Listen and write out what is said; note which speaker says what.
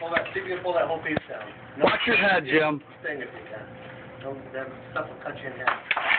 Speaker 1: See if you can pull that whole piece down.
Speaker 2: Watch your head, Jim.
Speaker 1: Thing if you can. Don't, that stuff will cut you in half.